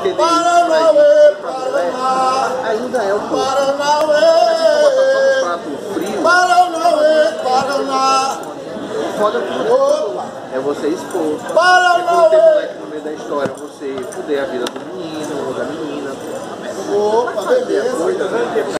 entender Paranauê, Paraná, Ainda é o pouco. Paranauê, Botar prato frio, Paranauê, Paraná. foda tudo. Opa, É você expor. É quando tem Paranauê, moleque no meio da história, você fuder a vida do menino